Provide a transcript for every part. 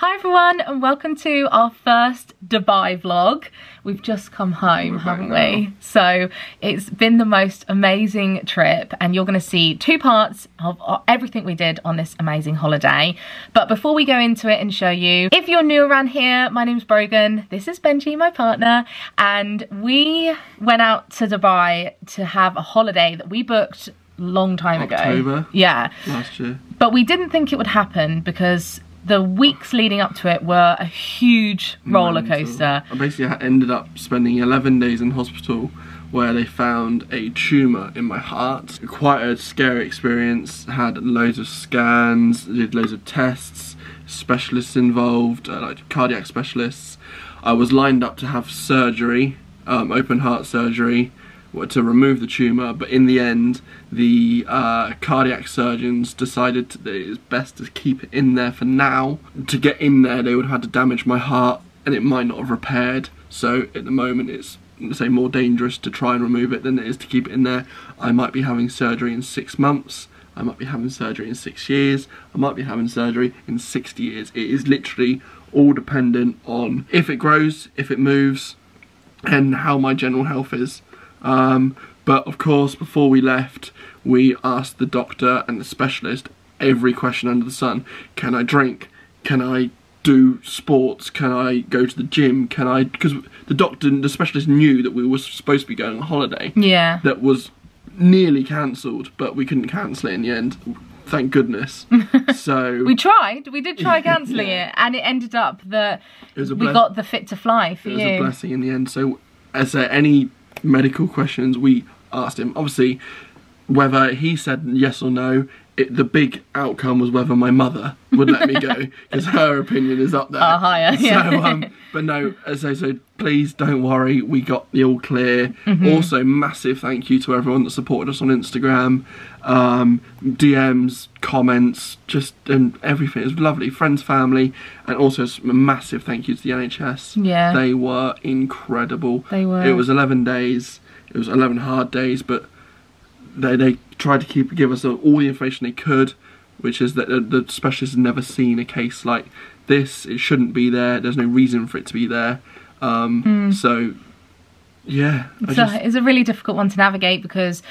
Hi everyone and welcome to our first Dubai vlog. We've just come home, haven't we? So it's been the most amazing trip and you're going to see two parts of everything we did on this amazing holiday. But before we go into it and show you, if you're new around here, my name's Brogan, this is Benji, my partner, and we went out to Dubai to have a holiday that we booked long time October, ago. October. Yeah. Last year. But we didn't think it would happen because the weeks leading up to it were a huge roller coaster. I basically ended up spending 11 days in hospital where they found a tumour in my heart. Quite a scary experience, had loads of scans, did loads of tests, specialists involved, uh, like cardiac specialists. I was lined up to have surgery, um, open heart surgery, to remove the tumour, but in the end, the uh, cardiac surgeons decided that it is best to keep it in there for now. To get in there, they would have had to damage my heart, and it might not have repaired. So at the moment, it's say more dangerous to try and remove it than it is to keep it in there. I might be having surgery in six months. I might be having surgery in six years. I might be having surgery in 60 years. It is literally all dependent on if it grows, if it moves, and how my general health is. Um, but of course, before we left, we asked the doctor and the specialist every question under the sun. Can I drink? Can I do sports? Can I go to the gym? Can I? Because the doctor, and the specialist knew that we were supposed to be going on holiday. Yeah. That was nearly cancelled, but we couldn't cancel it in the end. Thank goodness. so we tried. We did try cancelling yeah. it, and it ended up that we got the fit to fly for it you. It was a blessing in the end. So, as uh, any medical questions, we asked him. Obviously, whether he said yes or no, it, the big outcome was whether my mother would let me go because her opinion is up there. Uh, higher, yeah. So, um, but no, as I said, please don't worry. We got the all clear. Mm-hmm. Also, massive thank you to everyone that supported us on Instagram, um, DMs, comments, just um, everything. It was lovely. Friends, family, and also a massive thank you to the NHS. Yeah, they were incredible. They were. It was 11 days. It was 11 hard days, but they they tried to keep give us all the information they could, which is that the, specialist has never seen a case like this. It shouldn't be there. There's no reason for it to be there. Um, mm. So yeah, it's, just... a, it's a really difficult one to navigate because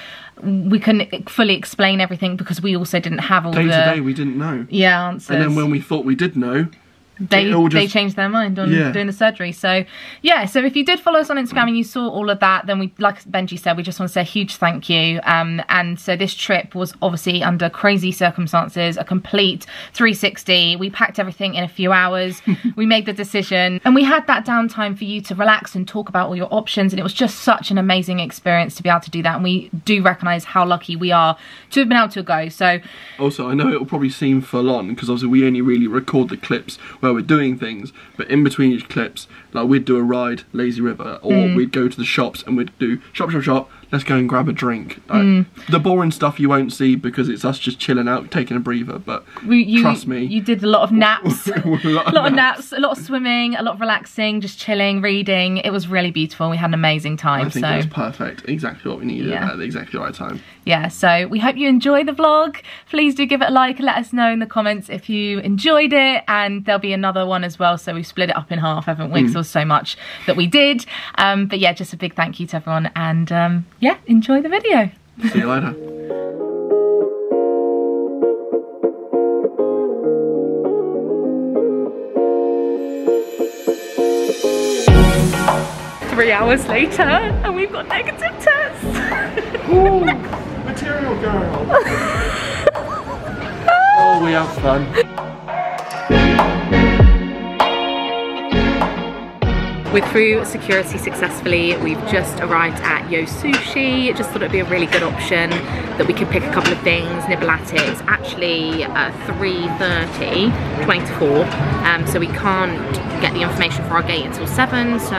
we couldn't fully explain everything because we also didn't have all day the day to day. We didn't know. Yeah, answers. And then when we thought we did know, they just, they changed their mind on yeah. doing the surgery. So yeah, so if you did follow us on Instagram and you saw all of that, then we, like Benji said, we just want to say a huge thank you. Um, and so this trip was obviously under crazy circumstances, a complete 360. We packed everything in a few hours. we made the decision, and we had that downtime for you to relax and talk about all your options. And it was just such an amazing experience to be able to do that. And we do recognise how lucky we are to have been able to go. So also, I know it will probably seem full on because obviously we only really record the clips where where we're doing things, but in between each clips, like we'd do a ride, lazy river, or mm. we'd go to the shops and we'd do shop, shop, shop, let's go and grab a drink. Like, mm. The boring stuff you won't see because it's us just chilling out, taking a breather. But we, you, trust me, you did a lot of naps, a lot, of, a lot naps. naps. a lot of swimming, a lot of relaxing, just chilling, reading. It was really beautiful. We had an amazing time. I think so. it was perfect, exactly what we needed yeah. at the exactly right time. Yeah, so we hope you enjoy the vlog. Please do give it a like. Let us know in the comments if you enjoyed it, and there'll be another one as well. So we split it up in half, haven't we? Because mm. there was so much that we did. Um, but yeah, just a big thank you to everyone, and um, yeah, enjoy the video. See you later. Three hours later, and we've got negative tests. Material girl. oh, we have fun. We're through security successfully. We've just arrived at Yo Sushi. Just thought it'd be a really good option that we could pick a couple of things, nibble at it. It's actually uh, 3.30, 20 to 4, um, so we can't get the information for our gate until 7, so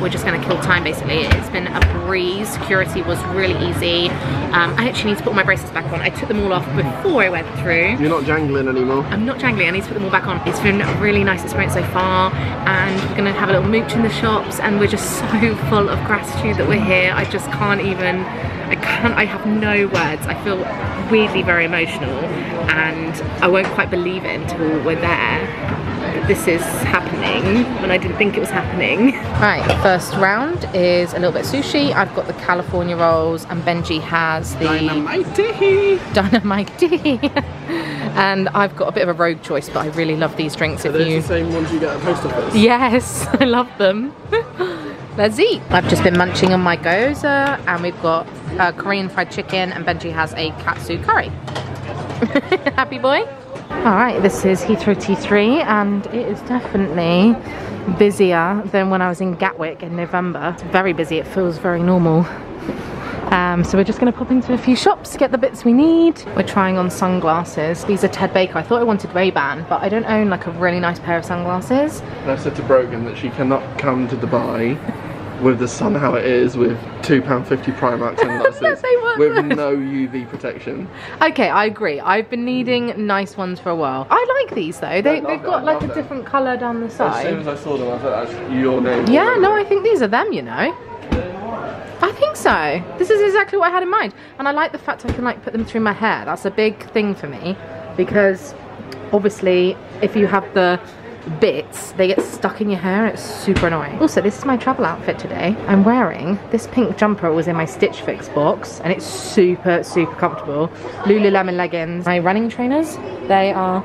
we're just going to kill time basically. It's been a breeze. Security was really easy. Um, I actually need to put my braces back on. I took them all off before I went through. You're not jangling anymore? I'm not jangling. I need to put them all back on. It's been a really nice experience so far, and we're going to have a little mooch in the shops and we're just so full of gratitude that we're here. I just can't even, I can't, I have no words. I feel weirdly very emotional and I won't quite believe it until we're there. This is happening when I didn't think it was happening. Right, first round is a little bit sushi. I've got the California rolls and Benji has the Dynamite Dynamite and I've got a bit of a rogue choice, but I really love these drinks. Are if you... the same ones you get at post office? Yes, I love them. Let's eat. I've just been munching on my gyoza and we've got uh, Korean fried chicken and Benji has a katsu curry. Happy boy? All right, this is Heathrow T3 and it is definitely busier than when I was in Gatwick in November. It's very busy, it feels very normal. Um, so we're just going to pop into a few shops, to get the bits we need. We're trying on sunglasses. These are Ted Baker. I thought I wanted Ray-Ban, but I don't own like a really nice pair of sunglasses. And I said to Brogan that she cannot come to Dubai with the sun how it is with £2.50 Primark sunglasses with no UV protection. Okay, I agree. I've been needing nice ones for a while. I like these though. They, have got like a them. different colour down the side. As soon as I saw them, I thought that's your name. Yeah, no, I think these are them, you know. I think so. This is exactly what I had in mind. And I like the fact I can like put them through my hair. That's a big thing for me because obviously if you have the bits, they get stuck in your hair. It's super annoying. Also, this is my travel outfit today. I'm wearing this pink jumper was in my Stitch Fix box and it's super, super comfortable. Lululemon leggings. My running trainers, they are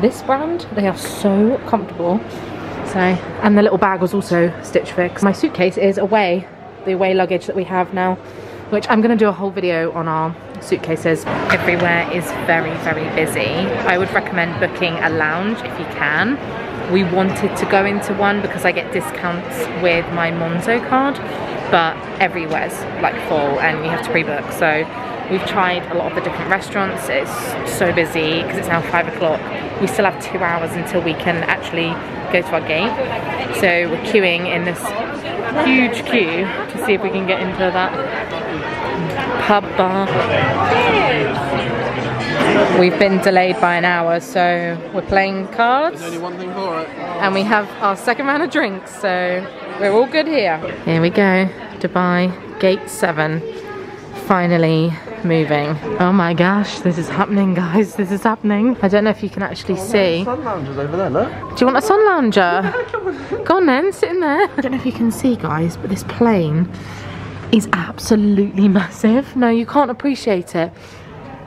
this brand. They are so comfortable. So, and the little bag was also Stitch Fix. My suitcase is away, the away luggage that we have now, which I'm gonna do a whole video on our suitcases. Everywhere is very, very busy. I would recommend booking a lounge if you can we wanted to go into one because I get discounts with my Monzo card, but everywhere's like full and you have to pre-book. So we've tried a lot of the different restaurants. It's so busy because it's now five o'clock. We still have two hours until we can actually go to our gate. So we're queuing in this huge queue to see if we can get into that pub bar. We've been delayed by an hour, so we're playing cards. There's only one thing for it. And we have our second round of drinks, so we're all good here. Here we go, Dubai, gate seven, finally moving. Oh my gosh, this is happening, guys. This is happening. I don't know if you can actually oh, see. Sun lounger's over there, look. Do you want a sun lounger? Go on then, sit in there. I don't know if you can see, guys, but this plane is absolutely massive. No, you can't appreciate it.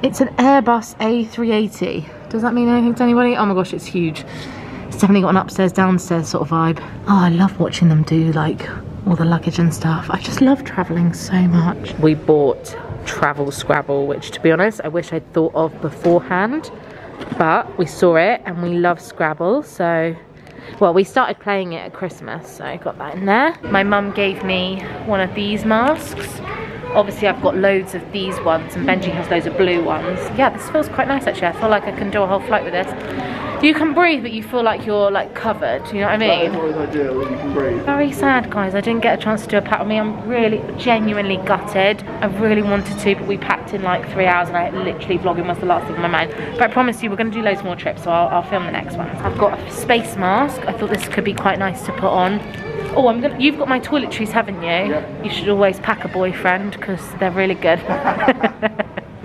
It's an Airbus A380. Does that mean anything to anybody? Oh my gosh, it's huge. It's definitely got an upstairs, downstairs sort of vibe. Oh, I love watching them do like all the luggage and stuff. I just love traveling so much. We bought Travel Scrabble, which to be honest, I wish I'd thought of beforehand. But we saw it and we love Scrabble, so well we started playing it at Christmas so I got that in there my mum gave me one of these masks Obviously I've got loads of these ones and Benji has loads of blue ones. Yeah, this feels quite nice actually. I feel like I can do a whole flight with this. You can breathe, but you feel like you're like covered. You know what I mean? That's always ideal you can breathe. Very sad, guys. I didn't get a chance to do a pack with me. I'm really genuinely gutted. I really wanted to, but we packed in like three hours, and I literally vlogging was the last thing on my mind. But I promise you, we're going to do loads more trips, so I'll, I'll film the next one. I've got a space mask. I thought this could be quite nice to put on. Oh, I'm gonna. You've got my toiletries, haven't you? Yeah. You should always pack a boyfriend because they're really good.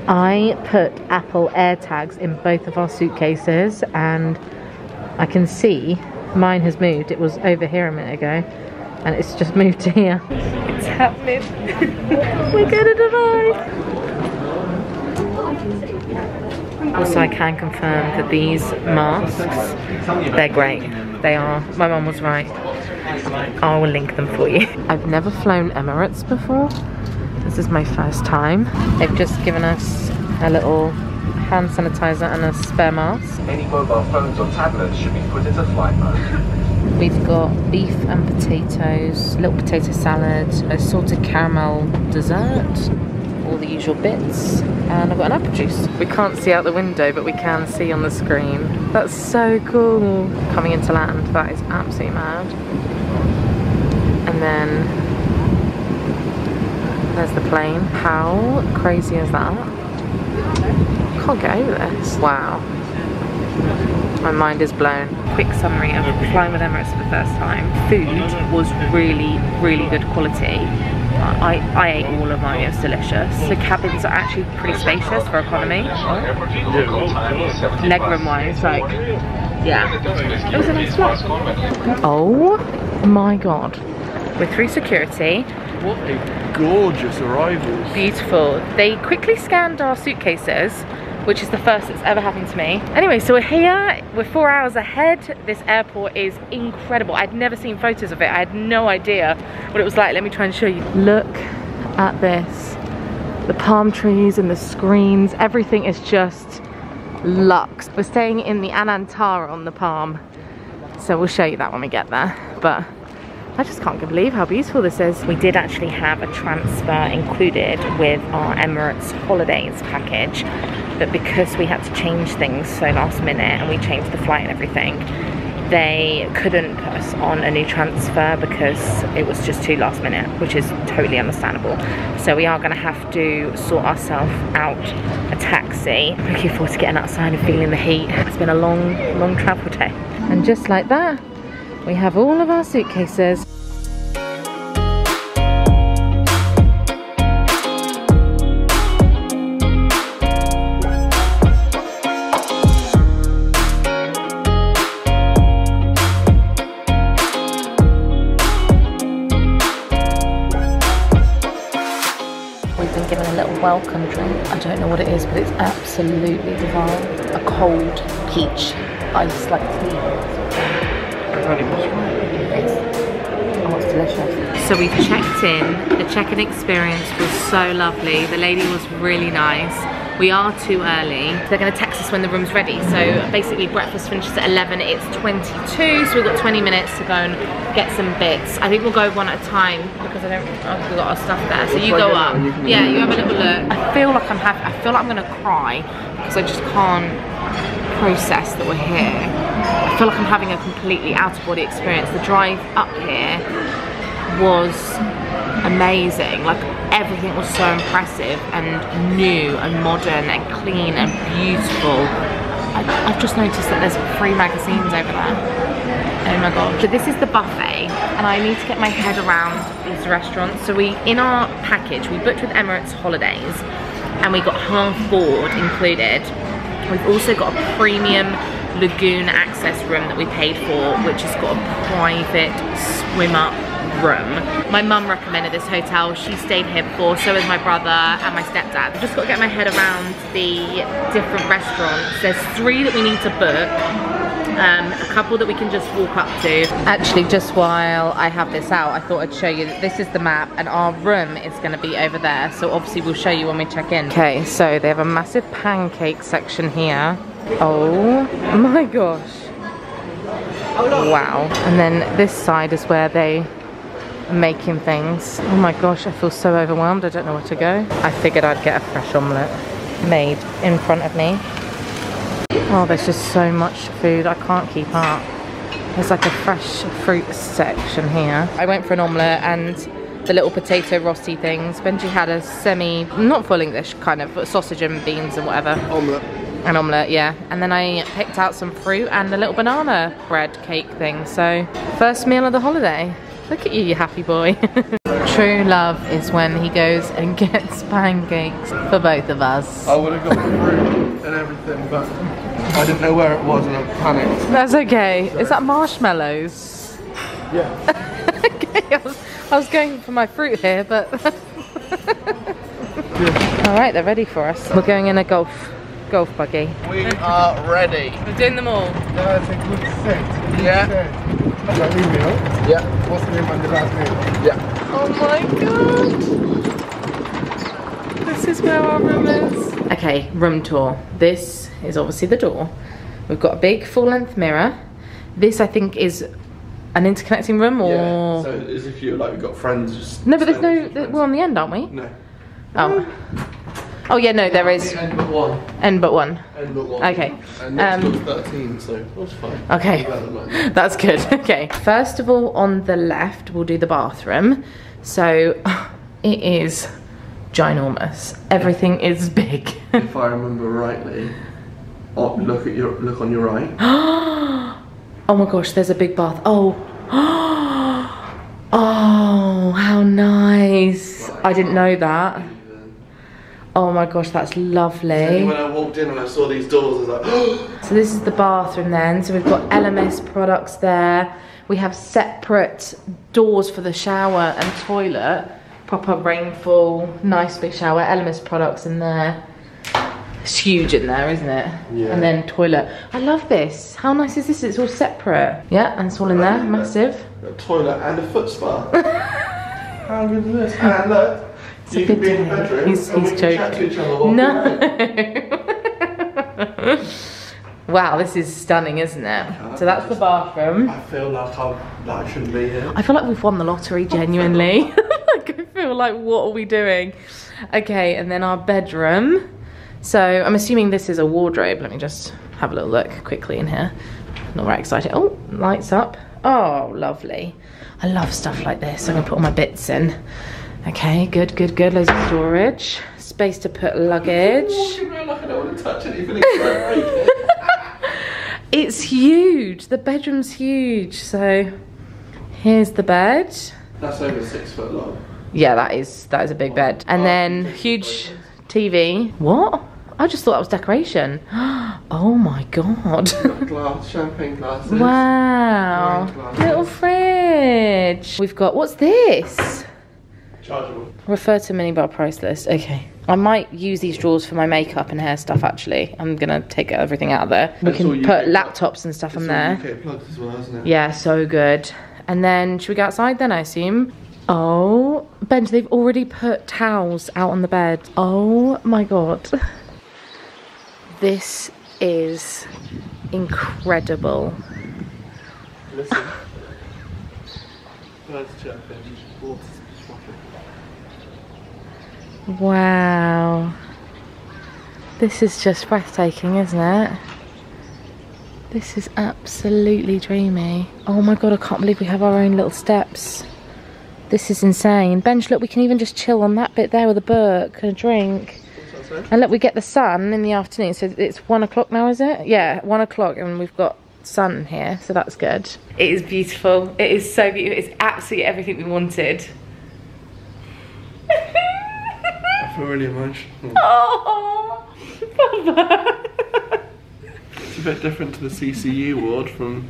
I put Apple AirTags in both of our suitcases, and I can see mine has moved. It was over here a minute ago, and it's just moved to here. It's happening. We're to Dubai. Also, I can confirm that these masks, they're great. They are. My mum was right. I will link them for you. I've never flown Emirates before. This is my first time. They've just given us a little hand sanitizer and a spare mask. Any mobile phones or tablets should be put into flight mode. We've got beef and potatoes, little potato salad, a salted caramel dessert, all the usual bits, and I've got an apple juice. We can't see out the window, but we can see on the screen. That's so cool. Coming into land, that is absolutely mad and then there's the plane. How crazy is that? Can't get over this. Wow. My mind is blown. Quick summary of flying with Emirates for the first time. Food was really, really good quality. I, I ate all of mine, it was delicious. The cabins are actually pretty spacious for economy. Legroom wise, like, yeah. It was a nice flight. Oh my god. We're through security. What a gorgeous arrival. Beautiful. They quickly scanned our suitcases which is the first that's ever happened to me. Anyway, so we're here, we're four hours ahead. This airport is incredible. I'd never seen photos of it. I had no idea what it was like. Let me try and show you. Look at this. The palm trees and the screens, everything is just luxe. We're staying in the Anantara on the palm. So we'll show you that when we get there. But I just can't believe how beautiful this is. We did actually have a transfer included with our Emirates holidays package, but because we had to change things so last minute and we changed the flight and everything, they couldn't put us on a new transfer because it was just too last minute, which is totally understandable. So we are gonna have to sort ourselves out a taxi. Looking forward to getting outside and feeling the heat. It's been a long, long travel day. And just like that, we have all of our suitcases. We've been given a little welcome drink. I don't know what it is, but it's absolutely divine. A cold peach ice like tea. Oh, it's delicious. So we've checked in. The check-in experience was so lovely. The lady was really nice. We are too early. They're gonna text us when the room's ready. So basically breakfast finishes at 11, it's 22, so we've got 20 minutes to go and get some bits. I think we'll go one at a time because I don't, we've got our stuff there. So you go up. Yeah, you have a little look. I feel like I'm having, I feel like I'm gonna cry because I just can't process that we're here. I feel like I'm having a completely out of body experience. The drive up here was amazing. Like everything was so impressive and new and modern and clean and beautiful. I, have just noticed that there's free magazines over there. Oh my god. So this is the buffet and I need to get my head around these restaurants. So we, in our package, we booked with Emirates Holidays and we got half board included We've also got a premium lagoon access room that we paid for, which has got a private swim up room. My mum recommended this hotel. She stayed here before, so has my brother and my stepdad. I've just got to get my head around the different restaurants. There's three that we need to book. Um, a couple that we can just walk up to. Actually, just while I have this out, I thought I'd show you that this is the map and our room is going to be over there. So obviously we'll show you when we check in. Okay, so they have a massive pancake section here. Oh my gosh. Wow. And then this side is where they are making things. Oh my gosh, I feel so overwhelmed. I don't know where to go. I figured I'd get a fresh omelette made in front of me. Oh, there's just so much food. I can't keep up. There's like a fresh fruit section here. I went for an omelette and the little potato rosti things. Benji had a semi, not full English kind of, sausage and beans and whatever. Omelette. An omelette, yeah. And then I picked out some fruit and a little banana bread cake thing. So, first meal of the holiday. Look at you, you happy boy. True love is when he goes and gets pancakes for both of us. I would have got fruit and everything, but I didn't know where it was and I panicked. That's okay. Is that marshmallows? Yeah. okay, I was, I was going for my fruit here, but... yeah. Alright, they're ready for us. We're going in a golf golf buggy. We are ready. We're doing them all. That's a good set. Yeah. Your email. Yeah. What's the name and the last name? Yeah. Oh my god. This is where our room is. Okay, room tour. This is obviously the door. We've got a big full-length mirror. This I think is an interconnecting room or Yeah. So as if you like we've got friends just No, but there's no with we're on the end, aren't we? No. Oh. Uh, Oh yeah, no, there is End but one. end but one. End but one. Okay. And next Um, 13, so that's fine. Okay. Better than mine. That's good. Okay. First of all, on the left, we'll do the bathroom. So it is ginormous. Everything is big. if I remember rightly, oh, look at your look on your right. oh my gosh, there's a big bath. Oh. Oh, how nice. I didn't know that. Oh my gosh, that's lovely. when I walked in and I saw these doors, I was like, So this is the bathroom then. So we've got Elemis products there. We have separate doors for the shower and toilet. Proper rainfall, nice big shower. Elemis products in there. It's huge in there, isn't it? Yeah. And then toilet. I love this. How nice is this? It's all separate. Yeah, and it's all in there. Massive. a toilet and a foot spa. How good is this? And look, you a can be in the bit- bedroom he's- and we he's can chat to joking. each other No. wow, this is stunning, isn't it? So that's the bathroom. I feel like I'm, that I shouldn't be here. I feel like we've won the lottery, genuinely. like, I feel like, what are we doing? Okay, and then our bedroom. So I'm assuming this is a wardrobe. Let me just have a little look quickly in here. Not very excited. Oh, lights up. Oh, lovely. I love stuff like this. I'm gonna put all my bits in. Okay, good, good, good. Loads of storage. Space to put luggage. Walking around like I don't want to touch anything except It's huge. The bedroom's huge. So here's the bed. That's over six foot long. Yeah, that is that is a big bed. And then huge TV. What? I just thought that was decoration. Oh my god. Glass, champagne glasses. Wow. Glasses. Little fridge. We've got what's this? Chargeable. Refer to minibar price list. Okay. I might use these drawers for my makeup and hair stuff actually. I'm gonna take everything out of there. We That's can put laptops and stuff on there. Plugs well? Yeah, so good. And then should we go outside then I assume? Oh, Benj, they've already put towels out on the bed. Oh my god. This is incredible. Listen. Birds chirping, Wow. This is just breathtaking, isn't it? This is absolutely dreamy. Oh my god, I can't believe we have our own little steps. This is insane. Bench, look, we can even just chill on that bit there with a book and a drink. And look, we get the sun in the afternoon. So it's one o'clock now, is it? Yeah, one o'clock, and we've got sun here, so that's good. It is beautiful. It is so beautiful. It's absolutely everything we wanted. I really emotional. oh, It's a bit different to the CCU ward from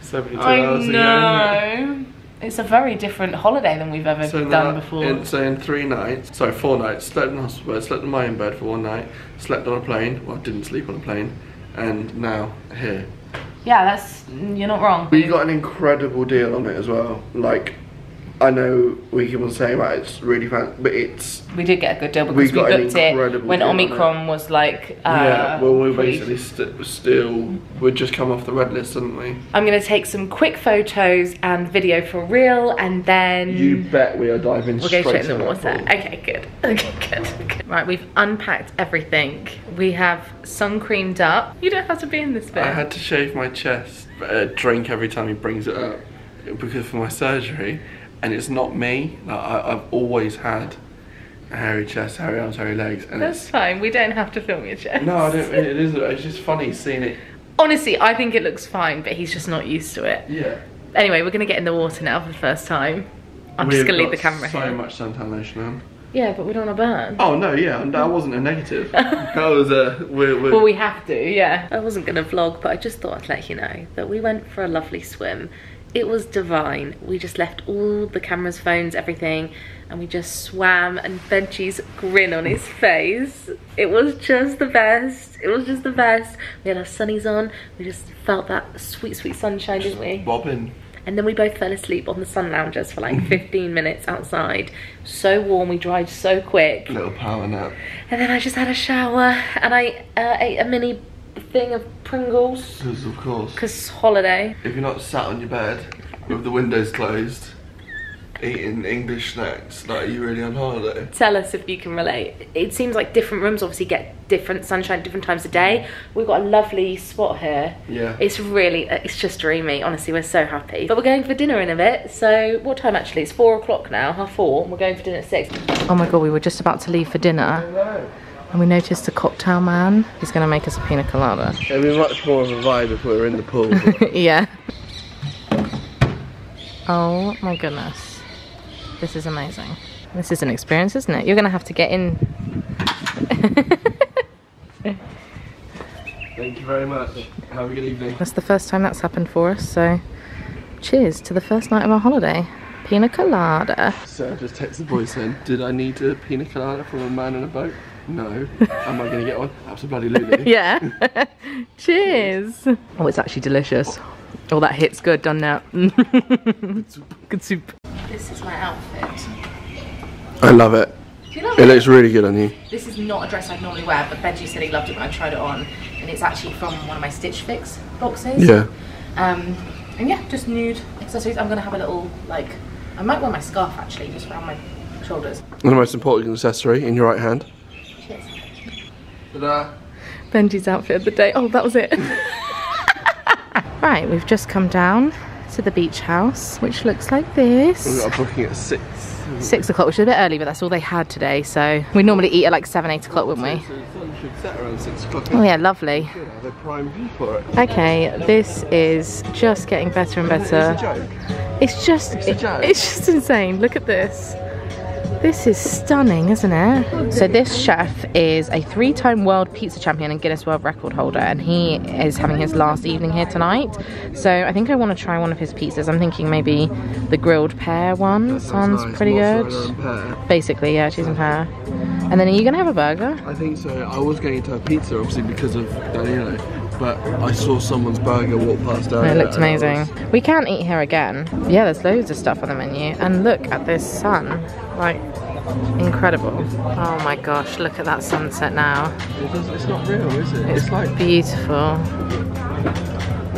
72 I hours ago. isn't it? know. It's a very different holiday than we've ever So done before. In, so in three nights, sorry, four nights, slept in hospital, slept in my own bed for one night, slept on a plane, well, didn't sleep on a plane, and now here. yeah, that's you're not wrong. We got an incredible deal on it as well. Like, I know we keep on saying about it's really fan, but it's We did get a good deal We because we, got an booked it when deal on it. Omicron was like. Uh, yeah. Well, we basically st- still we'd just come off the red list, didn't we? I'm gonna take some quick photos and video for real, and then You bet we are diving We'll go straight straight in the water. Okay, good. Okay, good. good. Right, we've unpacked everything. We have sun creamed up. You don't have to be in this bit. I had to shave my chest, uh, drink every time he brings it up, because for my surgery, and it's not me. Like, I, I've always had a hairy chest, hairy arms, hairy legs, and That's it's fine. We don't have to film your chest. no, I don't. It is. It's just funny seeing it. Honestly, I think it looks fine, but he's just not used to it. Yeah. Anyway, we're gonna get in the water now for the first time. I'm just We've gonna leave the camera so here. much suntan lotion on. Yeah, but we don't want to burn. Oh no, yeah, that wasn't a negative. that was a. We're, we're, Well, we have to, yeah. I wasn't going to vlog, but I just thought I'd let you know that we went for a lovely swim. It was divine. We just left all the cameras, phones, everything, and we just swam. And Benji's grin on his face. It was just the best. It was just the best. We had our sunnies on. We just felt that sweet, sweet sunshine, didn't we? bobbing. And then we both fell asleep on the sun loungers for like 15 minutes outside. So warm, we dried so quick. Little power nap. And then I just had a shower and I uh, ate a mini thing of Pringles Because of course, because holiday. if you're not sat on your bed with the windows closed, eating English snacks, like are you really on holiday? Tell us if you can relate. It seems like different rooms obviously get different sunshine different times of day. We've got a lovely spot here. Yeah. It's really, uh, it's just dreamy. Honestly, we're so happy. But we're going for dinner in a bit. So what time actually? It's four o'clock now, half four. We're going for dinner at six. Oh my God, we were just about to leave for dinner and we noticed a cocktail man. He's gonna make us a pina colada. It'd be much more of a vibe if we were in the pool. yeah. Oh my goodness. This is amazing. This is an experience, isn't it? You're going to have to get in. Thank you very much. Have a good evening. That's the first time that's happened for us, so cheers to the first night of our holiday. Pina colada. So I just texted the boys saying, did I need a pina colada from a man in a boat? No. Am I going to get one? Absolutely. yeah. cheers. Oh, it's actually delicious. Oh, that hit's good, done now. good soup. This is my outfit. I love it. You love it? It looks really good on you. This is not a dress I'd normally wear, but Benji said he loved it when I tried it on. And it's actually from one of my Stitch Fix boxes. Yeah. Um, and yeah, just nude accessories. I'm going to have a little, like, I might wear my scarf actually, just around my shoulders. And the most important accessory in your right hand. Benji's outfit of the day. Oh, that was it. right, we've just come down to the beach house, which looks like this. We've got a booking at six. Six o'clock, which is a bit early, but that's all they had today. So we normally eat at like seven, eight o'clock, wouldn't we? Oh yeah, lovely. Okay, this is just getting better and better. It's just, it's, it's just insane. Look at this. This is stunning, isn't it? So this chef is a three-time world pizza champion and Guinness World Record holder and he is having his last evening here tonight. So I think I want to try one of his pizzas. I'm thinking maybe the grilled pear one sounds nice. pretty good. Basically, yeah, cheese and pear. And then are you going to have a burger? I think so. I was going to have pizza obviously because of Danilo but I saw someone's burger walk past earlier. It looked amazing. Was... We can't eat here again. Yeah, there's loads of stuff on the menu. And look at this sun. Like, incredible. Oh my gosh, look at that sunset now. It's not real, is it? It's, it's like beautiful.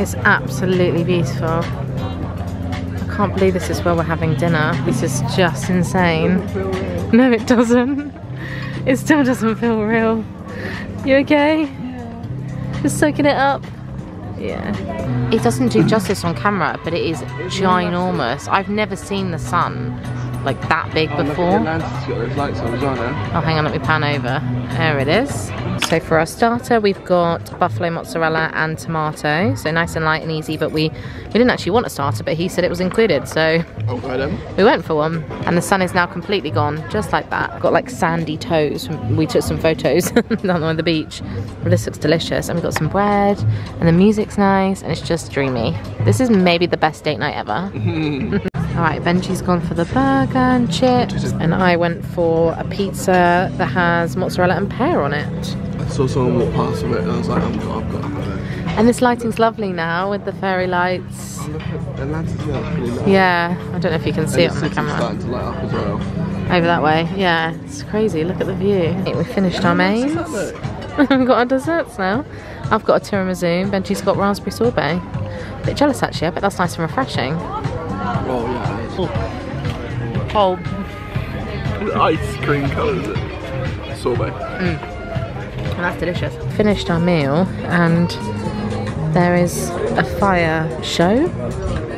It's absolutely beautiful. I can't believe this is where we're having dinner. This is just insane. No, it doesn't. It still doesn't feel real. You okay? Yeah. Just soaking it up. Yeah. It doesn't do justice on camera, but it is ginormous. I've never seen the sun like that big oh, before. Oh, hang on, let me pan over. There it is. So for our starter, we've got buffalo mozzarella and tomato. So nice and light and easy, but we, we didn't actually want a starter, but he said it was included, so we went for one. And the sun is now completely gone, just like that. Got like sandy toes. We took some photos on the beach. Well, this looks delicious. And we've got some bread, and the music's nice, and it's just dreamy. This is maybe the best date night ever. Alright, Benji's gone for the burger and chips, and I went for a pizza that has mozzarella and pear on it. I saw someone walk past with it, and I was like, oh, I've got, I've got, it. And this lighting's lovely now with the fairy lights. Oh, look at Atlantis really Yeah, I don't know if you can see and it on the camera. starting to light up as well. Over that way, yeah, it's crazy. Look at the view. We finished our mains. We've got our desserts now. I've got a tiramisu, Benji's got raspberry sorbet. A bit jealous actually, but that's nice and refreshing. Oh yeah. Oh. Ice cream colours it. Sorbet. Mm. that's delicious. Finished our meal and there is a fire show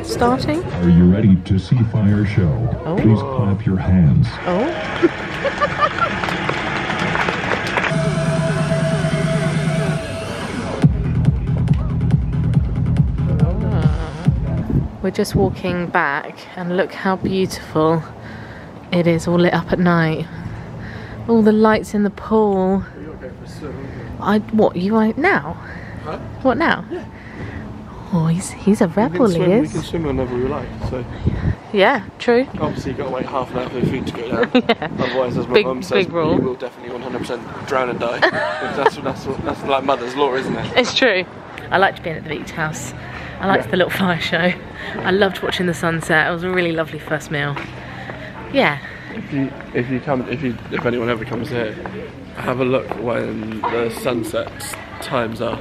starting. Are you ready to see fire show? Oh. Please clap your hands. Oh. We're just walking back and look how beautiful it is all lit up at night. All the lights in the pool. I what you want now? Huh? What now? Yeah. Oh, he's he's a rebel. Swim, he is. We can swim whenever we like. So. Yeah, true. Obviously, you got to wait half an hour for the feet to go down. yeah. Otherwise, as my big, mum says, you will definitely 100% drown and die. that's, that's, that's, like mother's law, isn't it? It's true. I liked being at the beach house. I liked yeah. the little fire show. I loved watching the sunset. It was a really lovely first meal. Yeah. If you if you come if you if anyone ever comes here, have a look when the sunset times are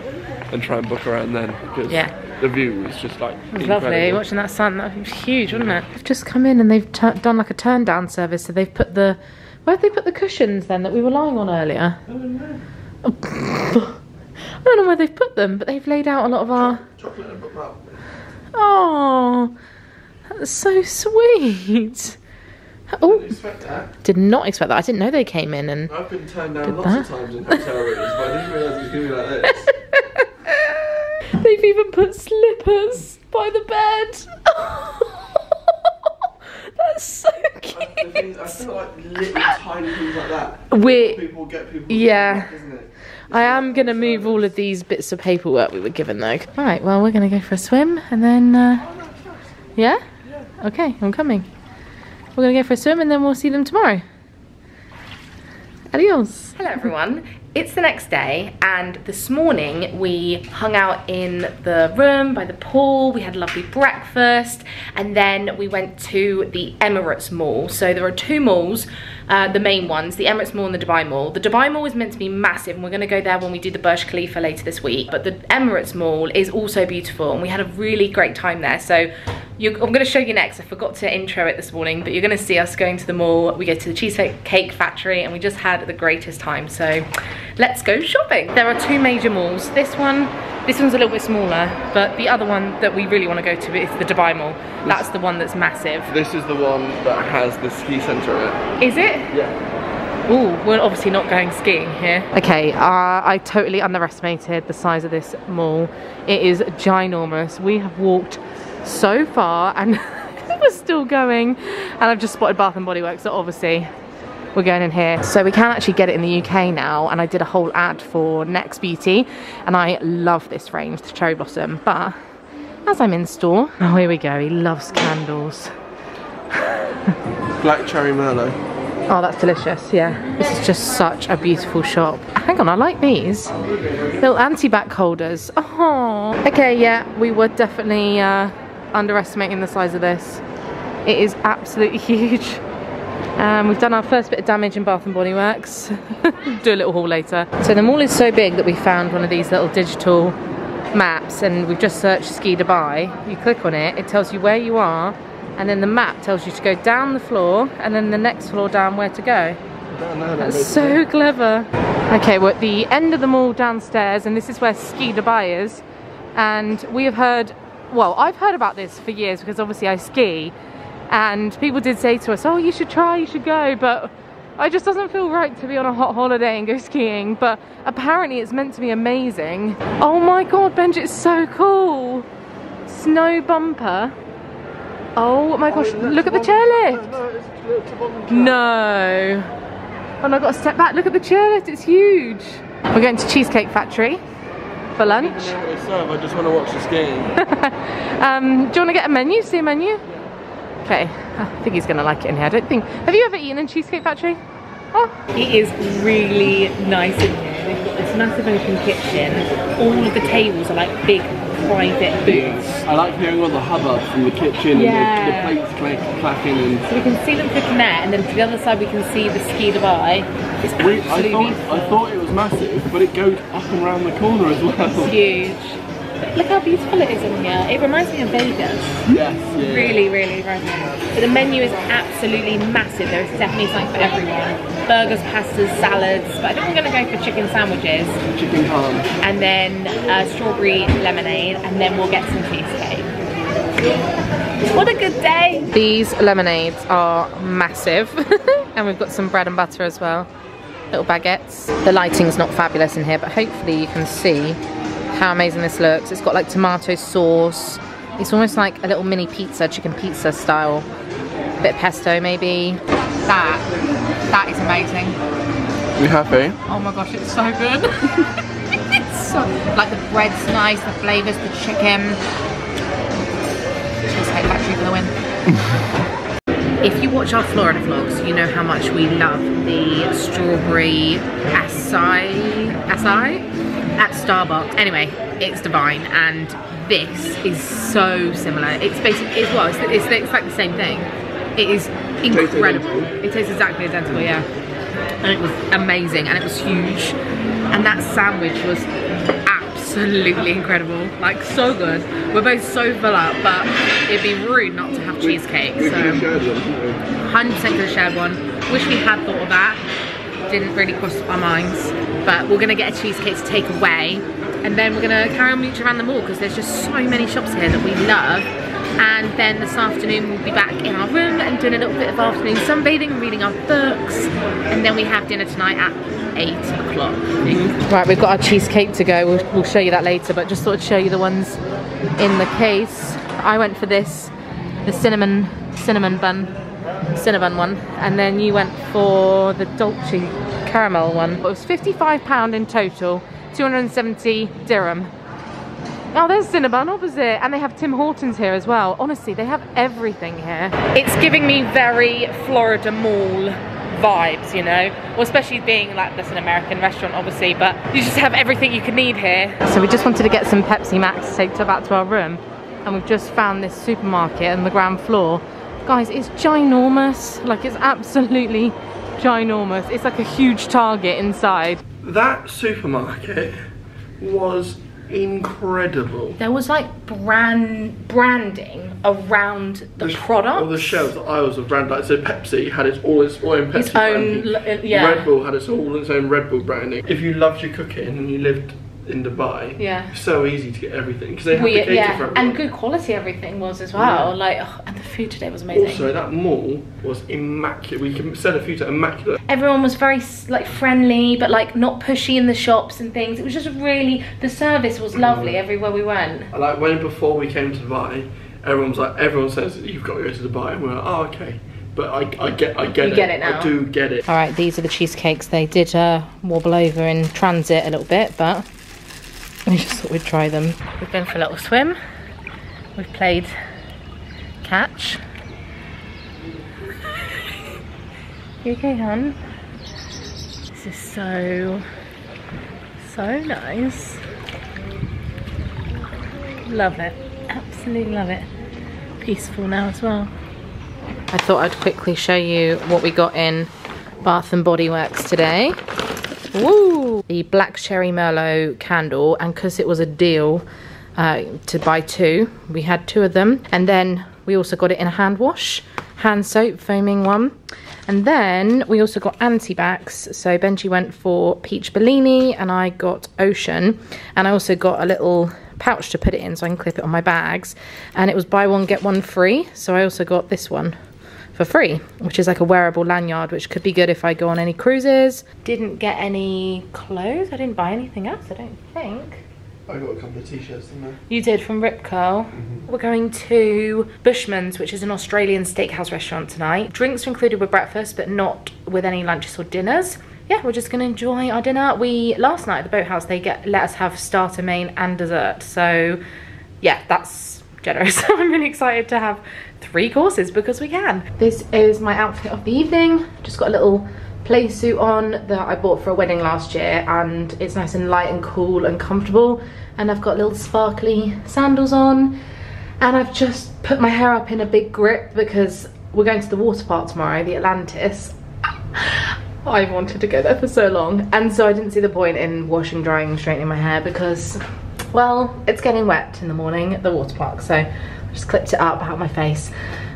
and try and book around then because yeah. the view is just like it was lovely watching that sun. That was huge, wasn't it? They've just come in and they've done like a turn down service. So they've put the where have they put the cushions then that we were lying on earlier? Oh, Don't know. I don't know where they've put them, but they've laid out a lot of our. Chocolate and Oh, that's so sweet. Oh, did not expect that. I didn't know they came in and. I've been turned down lots that. of times in hotel rooms, but I didn't realise it was going to be like this. They've even put slippers by the bed. That's so cute. I, I, think, I We people get people. yeah. I am going to move all of these bits of paperwork we were given though. Right, well we're going to go for a swim and then, uh, yeah? Okay, I'm coming. We're going to go for a swim and then we'll see them tomorrow. Adios. Hello everyone. It's the next day and this morning we hung out in the room by the pool, we had a lovely breakfast and then we went to the Emirates Mall. So there are two malls, uh, the main ones, the Emirates Mall and the Dubai Mall. The Dubai Mall is meant to be massive and we're gonna go there when we do the Burj Khalifa later this week. But the Emirates Mall is also beautiful and we had a really great time there. So you, I'm going to show you next. I forgot to intro it this morning, but you're going to see us going to the mall. We go to the Cheesecake Factory and we just had the greatest time. So let's go shopping. There are two major malls. This one, this one's a little bit smaller, but the other one that we really want to go to is the Dubai Mall. That's the one that's massive. This is the one that has the ski centre in it. Is it? Yeah. Oh, we're obviously not going skiing here. Okay, uh, I totally underestimated the size of this mall. It is ginormous. We have walked so far and we're still going and I've just spotted Bath and Body Works so obviously we're going in here so we can actually get it in the UK now and I did a whole ad for Next Beauty and I love this range the cherry blossom but as I'm in store oh here we go he loves candles black cherry merlot Oh, that's delicious, yeah. This is just such a beautiful shop. Hang on, I like these. Little anti-back holders. Oh. Okay, yeah, we were definitely uh, underestimating the size of this. It is absolutely huge. Um, we've done our first bit of damage in Bath and Body Works. Do a little haul later. So the mall is so big that we found one of these little digital maps and we've just searched Ski Dubai. You click on it, it tells you where you are and then the map tells you to go down the floor and then the next floor down where to go. That's so clever. Okay, we're at the end of the mall downstairs and this is where Ski Dubai is. And we have heard well, I've heard about this for years because obviously I ski and people did say to us, oh, you should try, you should go, but it just doesn't feel right to be on a hot holiday and go skiing, but apparently it's meant to be amazing. Oh my God, Benji, it's so cool. Snow bumper. Oh my gosh, oh, look at the chairlift. No, no. And I've got to step back, look at the chairlift, it's huge. We're going to Cheesecake Factory for lunch. I serve, I just want to watch the skiing. um, do you want to get a menu? See a menu? Okay, I think he's going to like it in here. I don't think. Have you ever eaten in Cheesecake Factory? Oh. It is really nice in here. They've got this massive open kitchen. All of the tables are like big private booths. I like hearing all the hubbub from the kitchen yeah. and the, the plates clack, clacking. And so we can see them cooking there, and then to the other side we can see the ski Dubai. It's absolutely I thought, I thought it was massive, but it goes up and around the corner as well. It's huge. Look how beautiful it is in here. It reminds me of Vegas. Yes. Yeah. Really, really reminds me. But the menu is absolutely massive. There is definitely something for everyone. Burgers, pastas, salads. But I think we're going to go for chicken sandwiches. Chicken parm. And then uh, strawberry lemonade. And then we'll get some cheesecake. What a good day. These lemonades are massive. and we've got some bread and butter as well. Little baguettes. The lighting's not fabulous in here, but hopefully you can see how amazing this looks. It's got like tomato sauce. It's almost like a little mini pizza, chicken pizza style. A bit of pesto maybe. That, that is amazing. You happy? Oh my gosh, it's so good. it's so, like the bread's nice, the flavours, the chicken. Cheesecake Factory for the win. if you watch our Florida vlogs, you know how much we love the strawberry acai, acai? At Starbucks. Anyway, it's divine and this is so similar. It's basically, it's, well, it's, it's, it's like the same thing. It is incredible. It tastes exactly identical, yeah. And it was amazing and it was huge. And that sandwich was absolutely incredible. Like so good. We're both so full up, but it'd be rude not to have cheesecake. So 100% could have shared one. Wish we had thought of that didn't really cross our minds. But we're gonna get a cheesecake to take away and then we're gonna carry on mooching around the mall because there's just so many shops here that we love. And then this afternoon we'll be back in our room and doing a little bit of afternoon sunbathing and reading our books. And then we have dinner tonight at eight o'clock. Right, we've got our cheesecake to go. We'll, we'll show you that later, but just thought I'd show you the ones in the case. I went for this, the cinnamon cinnamon bun cinnamon one. And then you went for the Dolce caramel one. It was £55 in total, 270 dirham. Oh, there's Cinnabon opposite. And they have Tim Hortons here as well. Honestly, they have everything here. It's giving me very Florida Mall vibes, you know? Well, especially being like, that's an American restaurant, obviously, but you just have everything you can need here. So we just wanted to get some Pepsi Max to take to back to our room. And we've just found this supermarket on the ground floor. Guys, it's ginormous. Like, it's absolutely ginormous. It's like a huge Target inside. That supermarket was incredible. There was like brand branding around the, the product. All the shelves, the aisles of brand like so Pepsi had its all its own Pepsi its own, branding. Yeah. Red Bull had its all its own Red Bull branding. If you loved your cooking and you lived in Dubai. Yeah. So easy to get everything because they have we, the yeah. and good quality everything was as well. Yeah. Like oh, and the food today was amazing. Also, that mall was immaculate. We can sell a few to immaculate. Everyone was very like friendly, but like not pushy in the shops and things. It was just really the service was lovely mm. everywhere we went. Like when before we came to Dubai, everyone's like everyone says you've got to go to Dubai, and we're like, oh okay. But I, I get I get you it. get it now. I do get it. All right, these are the cheesecakes. They did uh, wobble over in transit a little bit, but we just thought we'd try them. We've been for a little swim. We've played catch. You okay, hon? This is so, so nice. Love it. Absolutely love it. Peaceful now as well. I thought I'd quickly show you what we got in Bath and Body Works today. Woo! The Black Cherry Merlot candle, and because it was a deal uh, to buy two, we had two of them. And then we also got it in a hand wash, hand soap, foaming one. And then we also got anti-backs. So Benji went for Peach Bellini and I got Ocean. And I also got a little pouch to put it in so I can clip it on my bags. And it was buy one, get one free. So I also got this one for free, which is like a wearable lanyard, which could be good if I go on any cruises. Didn't get any clothes. I didn't buy anything else, I don't think. I got a couple of t-shirts in there. You did from Rip Curl. Mm -hmm. We're going to Bushman's, which is an Australian steakhouse restaurant tonight. Drinks are included with breakfast, but not with any lunches or dinners. Yeah, we're just gonna enjoy our dinner. We last night at the boathouse they get let us have starter, main, and dessert. So yeah, that's generous. I'm really excited to have three courses because we can. This is my outfit of the evening. Just got a little play suit on that I bought for a wedding last year and it's nice and light and cool and comfortable. And I've got little sparkly sandals on and I've just put my hair up in a big grip because we're going to the water park tomorrow, the Atlantis. I've wanted to go there for so long and so I didn't see the point in washing, drying straightening my hair because well it's getting wet in the morning at the water park so just clipped it up out my face.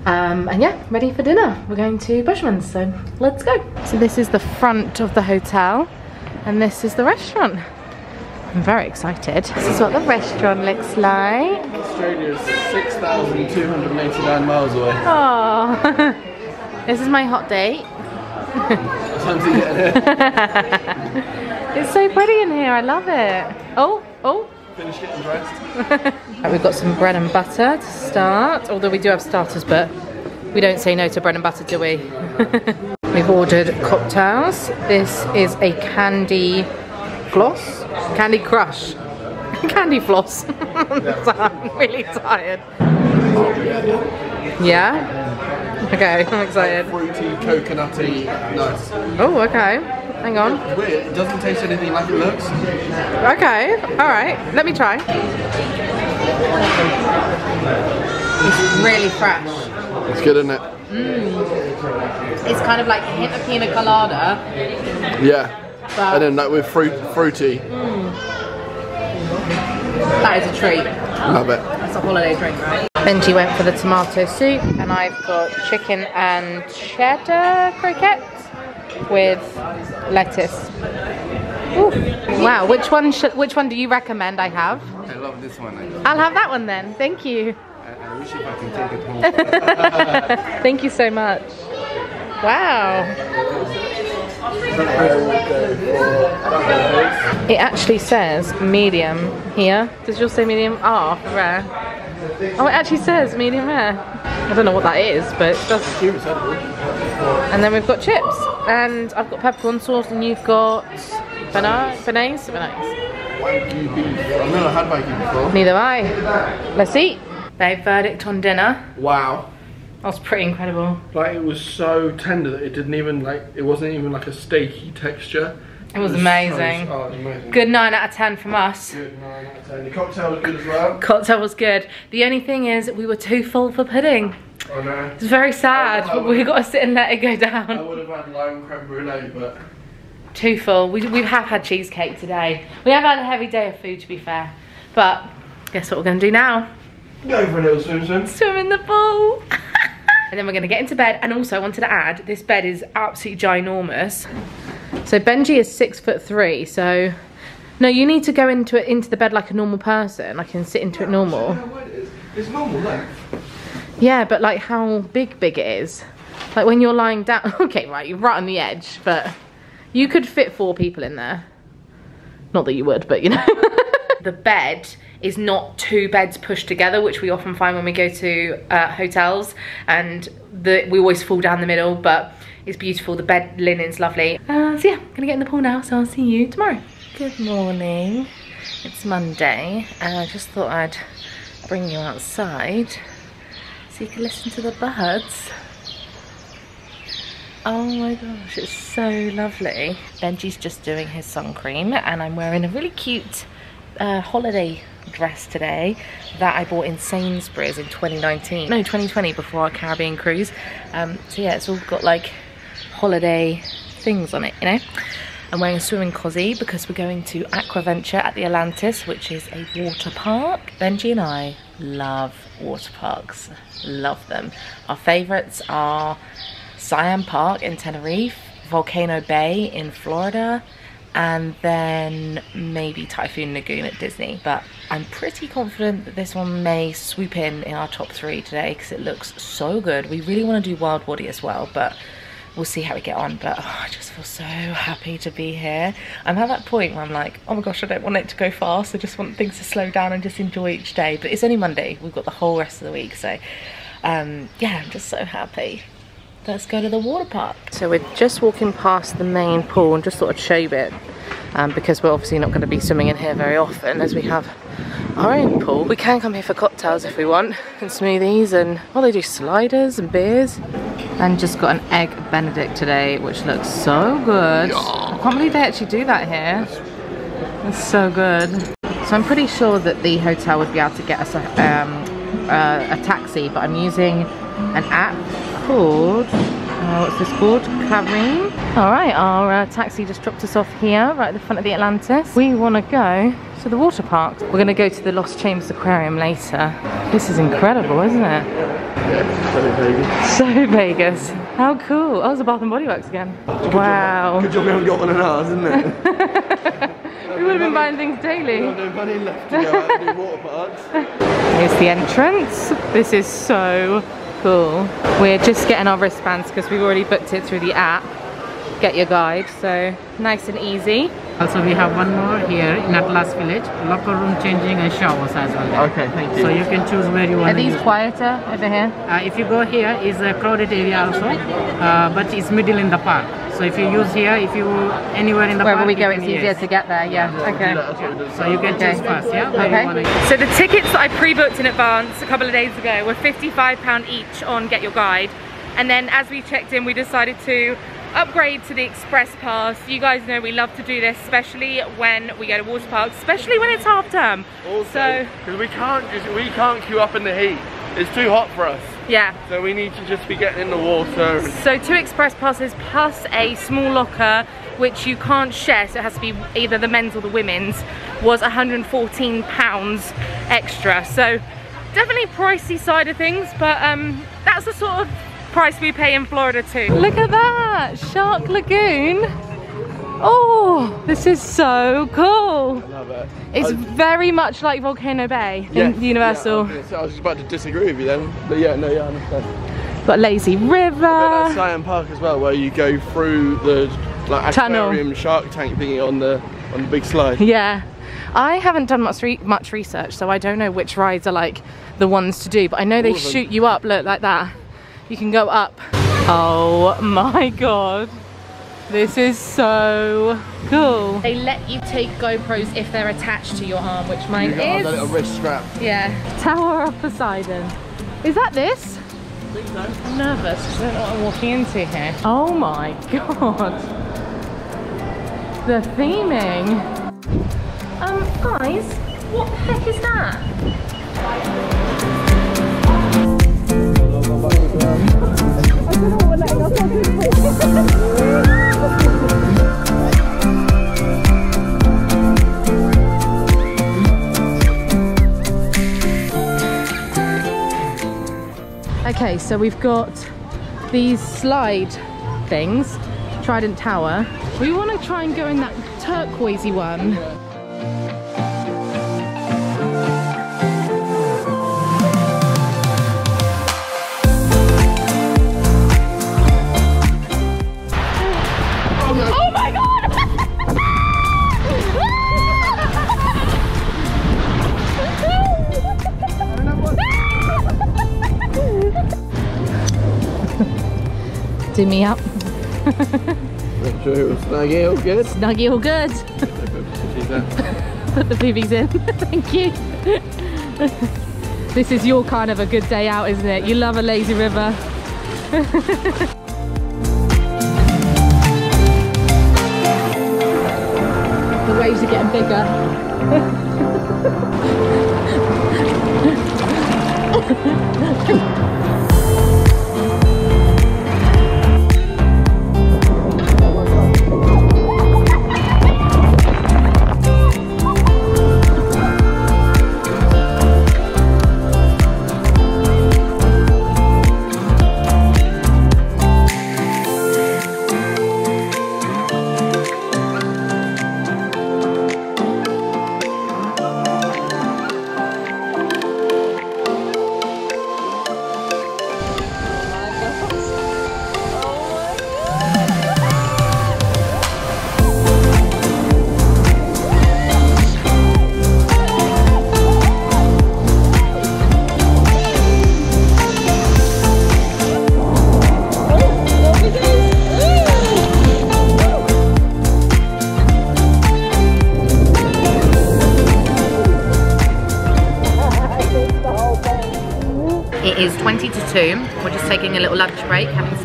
Um, and yeah, ready for dinner. We're going to Bushman's, so let's go. So this is the front of the hotel, and this is the restaurant. I'm very excited. This is what the restaurant looks like. Australia is 6,289 miles away. Oh, this is my hot date. Time to get here. it's so pretty in here, I love it. Oh, oh, finish getting dressed. we've got some bread and butter to start, although we do have starters, but we don't say no to bread and butter, do we? we've ordered cocktails. This is a candy floss, candy crush, candy floss. I'm really tired. Yeah? Okay, I'm excited. Fruity, coconutty, nice. Oh, okay. Hang on. It's weird. It doesn't taste anything like it looks. Okay. All right. Let me try. It's really fresh. It's good, isn't it? Mm. It's kind of like a hint of pina colada. Yeah. But and then like with fruit, fruity. Mm. That is a treat. Love it. That's a holiday drink, right? Benji went for the tomato soup, and I've got chicken and cheddar croquettes with lettuce. Ooh. Wow, which one should, which one do you recommend I have? I love this one. I'll have that one then. Thank you. I, I wish if I can take it home. Thank you so much. Wow. It actually says medium here. Does yours say medium? Oh, rare. Oh, it actually says medium rare. I don't know what that is, but it does. And then we've got chips. And I've got peppercorn sauce and you've got bearnaise? Bearnaise? Bearnaise. Wagyu beef. I've never had Wagyu before. Neither I. Let's eat. Babe, verdict on dinner. Wow. That was pretty incredible. Like it was so tender that it didn't even like, it wasn't even like a steaky texture. It was, amazing. So, oh, it was amazing. Good 9 out of 10 from us. Good, nine out of ten. The cocktail was good as well. Cocktail was good. The only thing is we were too full for pudding. Oh no. It's very sad, I- I but we got to sit and let it go down. I would have had lime creme brulee, but Too full. We, we have had cheesecake today. We have had a heavy day of food to be fair. But guess what we're going to do now? go for a little swim swim. swim in the pool. and then we're gonna get into bed. And also I wanted to add, this bed is absolutely ginormous. So Benji is six foot three, so no, you need to go into it into the bed like a normal person. I can sit into it normal. You know what it is? It's normal length. Yeah, but like how big big it is. Like when you're lying down okay, right, you're right on the edge, but you could fit four people in there. Not that you would, but you know. the bed is not two beds pushed together, which we often find when we go to uh, hotels, and the, we always fall down the middle, but it's beautiful. The bed linen's lovely. Uh, so yeah, I'm gonna get in the pool now, so I'll see you tomorrow. Good morning. It's Monday, and I just thought I'd bring you outside so you can listen to the birds. Oh my gosh, it's so lovely. Benji's just doing his sun cream and I'm wearing a really cute uh, holiday dress today that I bought in Sainsbury's in 2019. No, 2020 before our Caribbean cruise. Um, so yeah, it's all got like holiday things on it, you know? I'm wearing a swimming cozy because we're going to Aquaventure at the Atlantis, which is a water park. Benji and I love water parks, love them. Our favourites are Siam Park in Tenerife, Volcano Bay in Florida, and then maybe Typhoon Lagoon at Disney. But I'm pretty confident that this one may swoop in in our top three today because it looks so good. We really want to do Wild Wadi as well, but we'll see how we get on. But oh, I just feel so happy to be here. I'm at that point where I'm like, oh my gosh, I don't want it to go fast. I just want things to slow down and just enjoy each day. But it's only Monday. We've got the whole rest of the week. So um, yeah, I'm just so happy. Let's go to the water park. So we're just walking past the main pool and just thought I'd show you it. Um, because we're obviously not going to be swimming in here very often as we have our own pool. We can come here for cocktails if we want and smoothies and well they do sliders and beers. And just got an egg benedict today which looks so good. I can't believe they actually do that here. It's so good. So I'm pretty sure that the hotel would be able to get us a, um, uh, a taxi but I'm using an app called uh, what's this called? Careem. All right, our uh, taxi just dropped us off here, right at the front of the Atlantis. We want to go to the water park. We're going to go to the Lost Chambers Aquarium later. This is incredible, isn't it? Yeah, so Vegas. So Vegas. How cool. Oh, it's a Bath and Body Works again. Wow. Good job we haven't got one of ours, isn't it? we would have been buying things daily. Got no money left to go out and do water parks. Here's the entrance. This is so cool. We're just getting our wristbands because we've already booked it through the app. Get your guide, so nice and easy. Also, we have one more here in Atlas Village, locker room changing and showers as well. there. Okay, thank you. So you can choose where you want to these use. quieter over here? Uh, if you go here, is a crowded area also, uh, but it's middle in the park. So if you use here, if you anywhere in the Wherever park, we go, it's easier yes. to get there, yeah. Okay. That's what it is. So you can choose Okay. first, yeah. where you wanna Okay. So the tickets that I pre-booked in advance a couple of days ago were £55 each on Get Your Guide. And then as we checked in, we decided to upgrade to the Express Pass. You guys know we love to do this, especially when we go to water parks, especially when it's half term. Also, So, because we can't just we can't queue up in the heat. It's too hot for us. yeah. So we need to just be getting in the water. So two express passes plus a small locker which you can't share so it has to be either the men's or the women's was 114 pounds extra so definitely pricey side of things but um that's the sort of price we pay in Florida too look at that Shark Lagoon oh this is so cool I love it. it's I- very much like Volcano Bay Yes, in Universal Yeah, I, was I was just about to disagree with you then, but yeah, no, yeah, I understand. got Lazy But River that's Siam Park as well, where you go through the like Tunnel. aquarium shark tank thingy on the on the big slide. Yeah. I haven't done much re much research, so I don't know which rides are like the ones to do. But I know they shoot you up. Look like that. You can go up. Oh my god. This is so cool. They let you take GoPros if they're attached to your arm, which mine you is. a little wrist strap. Yeah. Tower of Poseidon. Is that this? So. I'm nervous I don't know what I'm walking into here. Oh my god. The theming. Um, guys, what the heck is that? Okay, so we've got these slide things, Trident Tower. We want to try and go in that turquoisey one. Me up. Make sure it was snuggy all good. Snuggy all good. Put the boobies in. Thank you. this is your kind of a good day out, isn't it? You love a lazy river. the waves are getting bigger.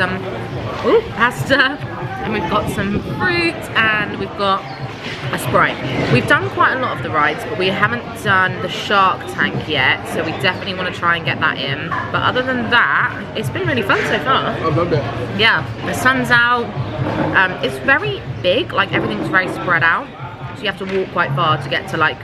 some ooh, pasta, and we've got some fruit, and we've got a Sprite. We've done quite a lot of the rides, but we haven't done the Shark Tank yet, so we definitely want to try and get that in. But other than that, it's been really fun so far. I've loved it. Yeah, the sun's out. Um, it's very big, like everything's very spread out, so you have to walk quite far to get to like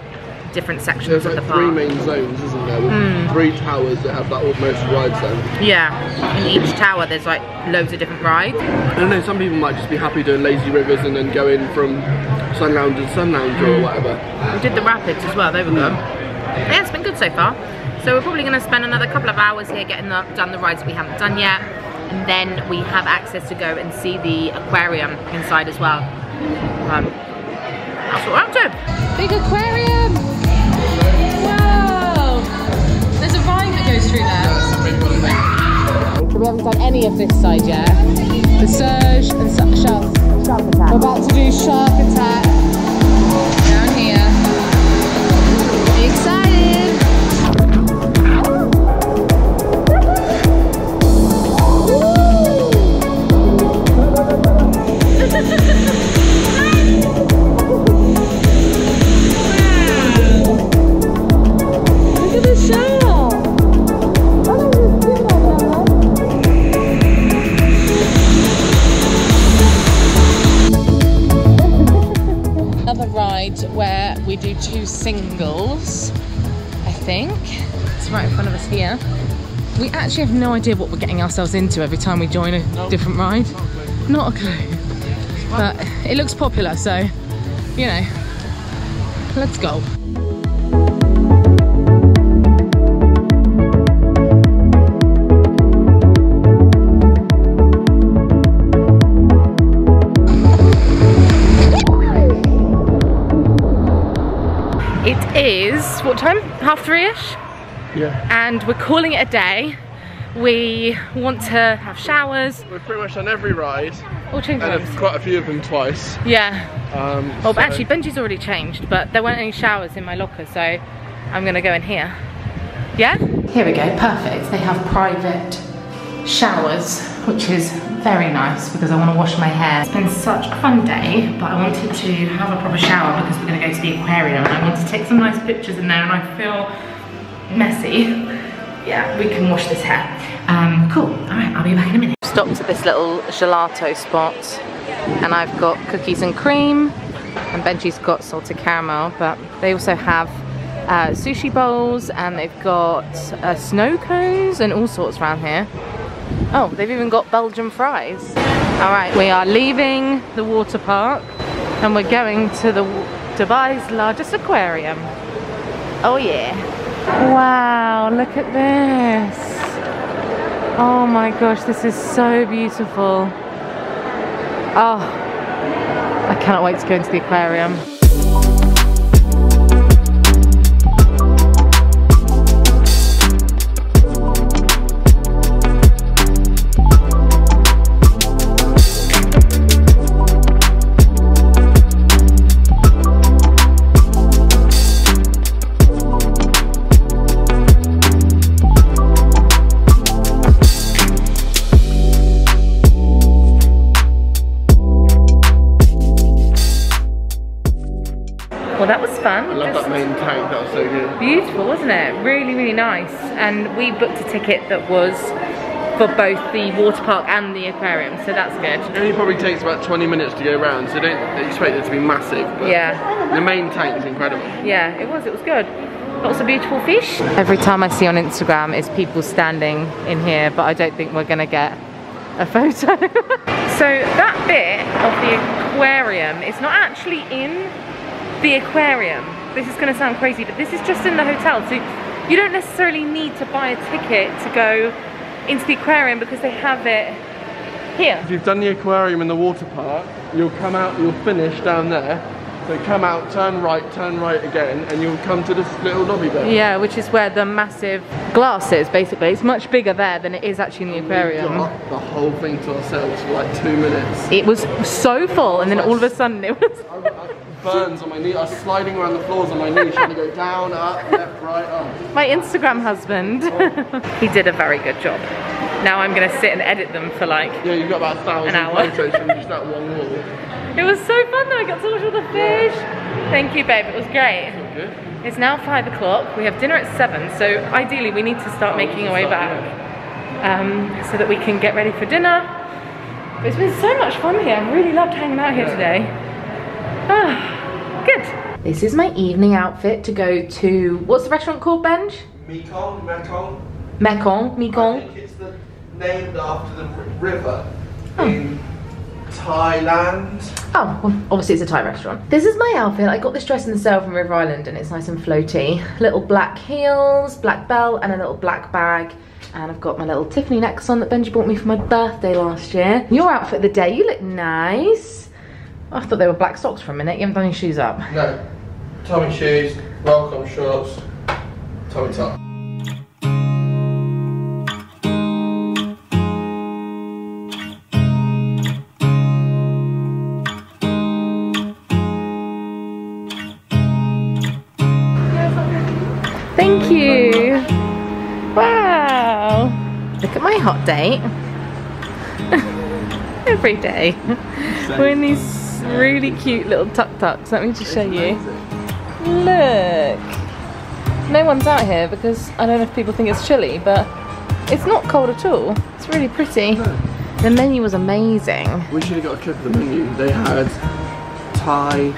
different sections There's of like the park. three main zones, isn't there? With Mm. three towers that have that most ride zone. Yeah, in each tower there's like loads of different rides. I don't know, some people might just be happy doing lazy rivers and then going from Sun Lounge to Sun Lounge Mm. or whatever. We did the rapids as well, they were good. Yeah, it's been good so far. So we're probably going to spend another couple of hours here getting the, done the rides that we haven't done yet. And then we have access to go and see the aquarium inside as well. Um, that's what we're up to. Big aquarium! Goes through there. So we haven't done any of this side yet. The surge and shark, shark attack. We're about to do shark attack where we do two singles, I think. It's right in front of us here. We actually have no idea what we're getting ourselves into every time we join a different ride. Not a clue. But it looks popular, so, you know, let's go. Half three-ish? Yeah. And we're calling it a day. We want to have showers. We've pretty much done every ride. All changed and rooms. quite a few of them twice. Yeah. Um, Oh, but so- actually Benji's already changed, but there weren't any showers in my locker, so I'm gonna go in here. Yeah? Here we go, perfect. They have private showers, which is very nice because I want to wash my hair. It's been such a fun day, but I wanted to have a proper shower because we're gonna go to the aquarium and I want to take some nice pictures in there and I feel messy. Yeah, we can wash this hair. Um, cool, all right, I'll be back in a minute. Stopped at this little gelato spot and I've got cookies and cream and Benji's got salted caramel but they also have uh, sushi bowls and they've got uh, snow cones and all sorts around here. Oh, they've even got Belgian fries. All right, we are leaving the water park and we're going to the Dubai's largest aquarium. Oh yeah. Wow, look at this. Oh my gosh, this is so beautiful. Oh, I cannot wait to go into the aquarium. Fun. I love Just that main tank, that was so good. Beautiful, wasn't it? Really, really nice. And we booked a ticket that was for both the water park and the aquarium, so that's good. It only probably takes about 20 minutes to go around, so don't expect it to be massive. But Yeah. The main tank is incredible. Yeah, it was, it was good. Lots of beautiful fish. Every time I see on Instagram is people standing in here, but I don't think we're gonna get a photo. so that bit of the aquarium is not actually in the aquarium. This is gonna sound crazy, but this is just in the hotel. So you don't necessarily need to buy a ticket to go into the aquarium because they have it here. If you've done the aquarium in the water park, you'll come out, you'll finish down there. So come out, turn right, turn right again, and you'll come to this little lobby. Yeah, which is where the massive glass is, basically. It's much bigger there than it is actually in the We aquarium. got the whole thing to ourselves for like two minutes. It was so full, and then all of a sudden it was. Burns on my knee. I was sliding around the floors on my knees, trying to go down, up, left, right, up. My Instagram husband. he did a very good job. Now I'm gonna sit and edit them for like. Yeah, you've got about a thousand An hour. photos from just that one wall. It was so fun though. I got to watch all the fish. Thank you, babe. It was great. It's now five o'clock. We have dinner at seven, so ideally we need to start making our way back um, so that we can get ready for dinner. But it's been so much fun here. I've really loved hanging out here today. Ah, good. This is my evening outfit to go to. What's the restaurant called, Benj? Mekong, Mekong. Mekong. I Mekong. think it's the, named after the river in Thailand. Oh, well, obviously it's a Thai restaurant. This is my outfit. I got this dress in the sale from River Island and it's nice and floaty. Little black heels, black belt and a little black bag. And I've got my little Tiffany necklace on that Benji bought me for my birthday last year. Your outfit of the day, you look nice. I thought they were black socks for a minute. You haven't done your shoes up. No. Tommy shoes, welcome shorts, Tommy top. Thank you. Wow. Look at my hot date. Every day. We're in these really cute little tuk-tuks. Let me just show you. Look. No one's out here because I don't know if people think it's chilly, but it's not cold at all. It's really pretty. The menu was amazing. We should have got a clip of the menu. They had Thai,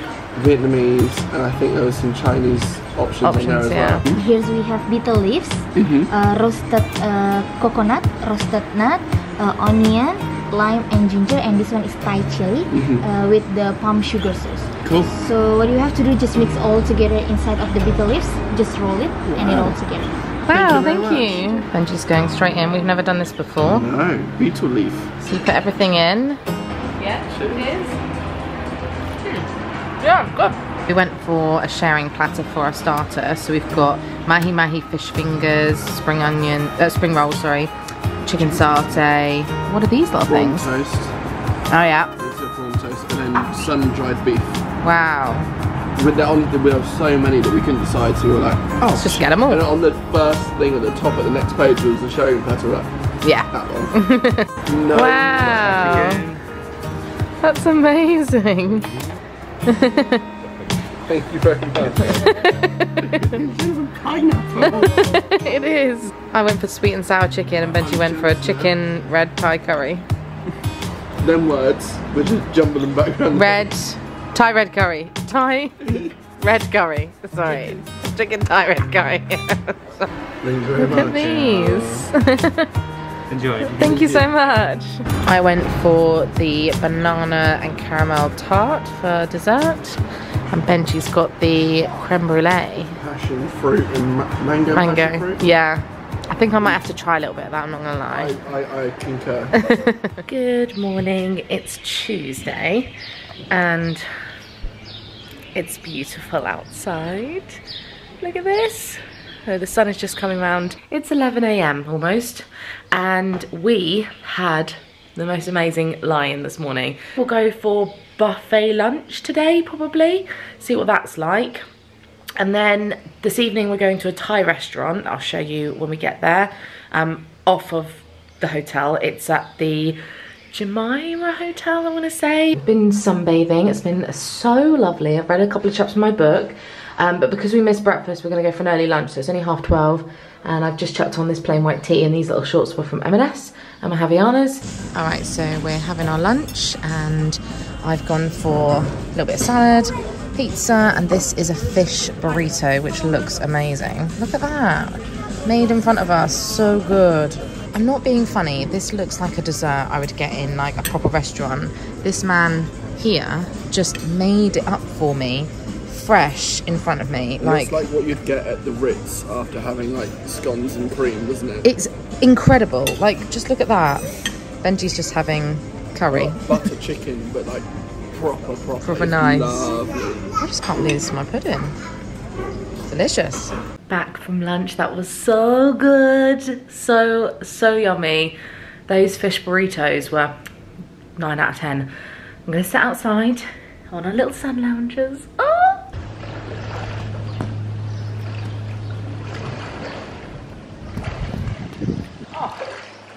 Vietnamese, and I think there was some Chinese options, in there as yeah. well. Here we have betel leaves, uh, roasted uh, coconut, roasted nut, uh, onion, lime and ginger, and this one is Thai chili uh, with the palm sugar sauce. Cool. So what you have to do, is just mix all together inside of the betel leaves, just roll it and it all together. Wow, you thank you. Benji's going straight in. We've never done this before. No, betel leaf. So you put everything in. Yeah, it is. Yeah, good. We went for a sharing platter for our starter. So we've got mahi mahi fish fingers, spring onion, uh, spring roll, sorry, chicken satay. What are these little Prawn things? toast. Oh yeah. It's a prawn toast, and then sun-dried beef. Wow. With the, on, we have so many that we couldn't decide, so we were like, oh, Let's just get them all. And on the first thing at the top of the next page was the sharing platter. We're Yeah. that one. no. Wow. That's amazing. Thank you very much. it is. I went for sweet and sour chicken and Benji went for a chicken red Thai curry. Them words, we're just jumbling back around. Red, Thai red curry. Thai red curry. Sorry. Chicken Thai red curry. Thank you very Look at these. Enjoy. Thank you so much. I went for the banana and caramel tart for dessert. And Benji's got the creme brulee. Passion fruit and ma- mango. Mango. fruit. Yeah. I think I might have to try a little bit of that, I'm not gonna lie. I, I concur. Good morning, it's Tuesday and it's beautiful outside. Look at this. Oh, the sun is just coming round. It's 11 a.m. almost and we had the most amazing lie-in this morning. We'll go for buffet lunch today probably, see what that's like. And then this evening we're going to a Thai restaurant. I'll show you when we get there. Um, off of the hotel. It's at the Jumeirah Hotel, I want to say. Been sunbathing. It's been so lovely. I've read a couple of chapters of my book. Um, but because we missed breakfast, we're going to go for an early lunch. So it's only half 12. And I've just chucked on this plain white tea and these little shorts were from M&S and my Havianas. All right, so we're having our lunch and I've gone for a little bit of salad, pizza, and this is a fish burrito, which looks amazing. Look at that. Made in front of us, so good. I'm not being funny, this looks like a dessert I would get in like a proper restaurant. This man here just made it up for me, fresh in front of me. Like, it's like what you'd get at the Ritz after having like scones and cream, doesn't it? it's incredible. Like, just look at that. Benji's just having curry. Like butter chicken, but like proper, proper. Proper It's nice. Lovely. I just can't believe this is my pudding. Delicious. Back from lunch, that was so good. So, so yummy. Those fish burritos were 9 out of 10. I'm gonna sit outside on our little sun loungers. Oh!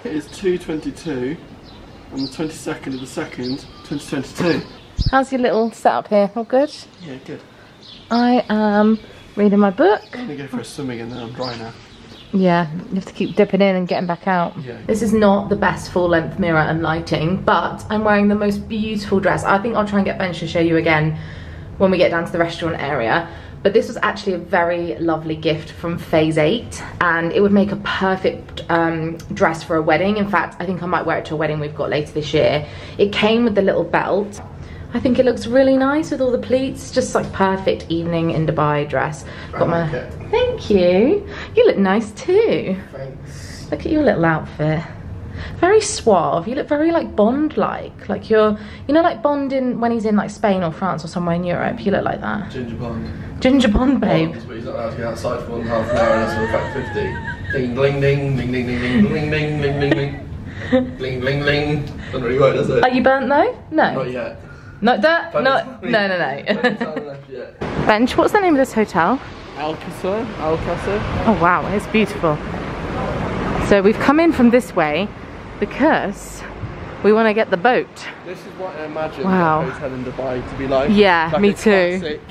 It is 2.22 on the 22nd of the 2nd, 2022. How's your little setup here? All good? Yeah, good. I am reading my book. I'm gonna go for a swimming and then I'm dry now. Yeah, you have to keep dipping in and getting back out. Yeah. This is not the best full length mirror and lighting, but I'm wearing the most beautiful dress. I think I'll try and get Ben to show you again when we get down to the restaurant area. But this was actually a very lovely gift from Phase 8 and it would make a perfect um, dress for a wedding. In fact, I think I might wear it to a wedding we've got later this year. It came with the little belt. I think it looks really nice with all the pleats. Just like perfect evening in Dubai dress. Got my. it. Thank you. You look nice too. Thanks. Look at your little outfit. Very suave. You look very like Bond-like. Like you're, you know, like Bond in when he's in like Spain or France or somewhere in Europe. You look like that. Ginger Bond. Ginger Bond, babe. But he's not allowed to get outside for one and a half an hour unless we're about 50. Ding, ding, ding, ding, ding, ding, ding, ding, ding, ding, ding, ding. Bling, bling, bling. Doesn't really work, does it? Are you burnt though? No. Not yet. Not that. But No. No. No. No. Time left yet. Benj. What's the name of this hotel? Alcazar? Alcazar? Oh wow, it's beautiful. So we've come in from this way because we want to get the boat. This is what I imagine Wow. a hotel in Dubai to be like. Yeah, like me a too. Classic,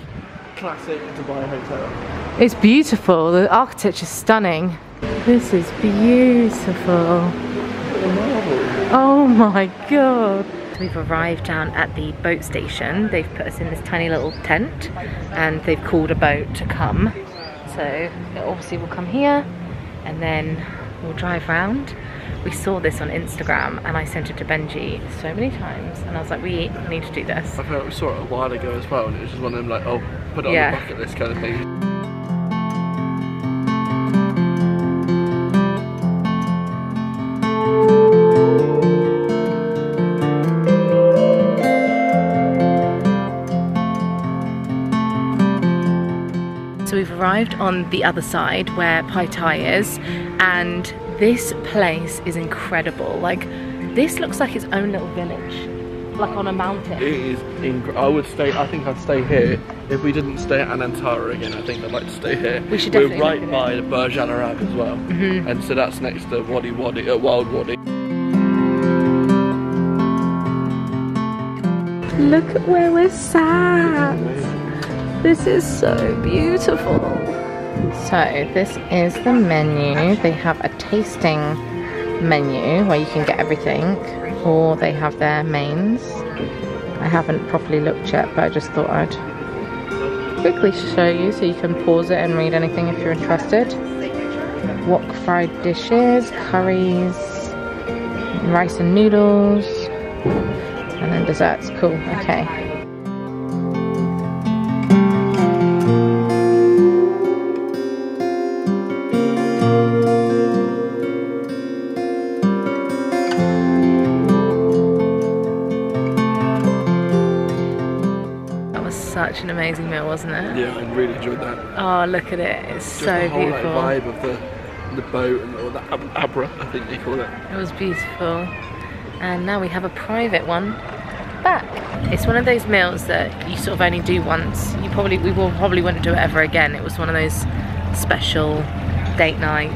classic Dubai hotel. It's beautiful. The architecture is stunning. This is beautiful. Oh my god. We've arrived down at the boat station. They've put us in this tiny little tent and they've called a boat to come. So it obviously will come here and then we'll drive round. We saw this on Instagram and I sent it to Benji so many times and I was like, we need to do this. I feel like we saw it a while ago as well, and it was just one of them like, oh, put it Yeah. on the bucket list kind of thing. Arrived on the other side where Pai is and this place is incredible. Like this looks like its own little village like on a mountain. It is incredible. I would stay, I think I'd stay here. If we didn't stay at Anantara again, I think I'd like to stay here. We should definitely We're right by the Burj Al Arab as well. Mm -hmm. And so that's next to Wadi Wadi, uh, Wild Wadi. Look at where we're sat. This is so beautiful. So this is the menu. They have a tasting menu where you can get everything or they have their mains. I haven't properly looked yet but I just thought I'd quickly show you so you can pause it and read anything if you're interested. Wok fried dishes, curries, rice and noodles, and then desserts. Cool, okay. Such an amazing meal, wasn't it? Yeah, I really enjoyed that. Oh, look at it. It's Just so the whole, beautiful. Like, vibe of the, the boat and all that abra, I think they call it. It was beautiful and now we have a private one back. It's one of those meals that you sort of only do once. You probably, we will probably wouldn't do it ever again. It was one of those special date night,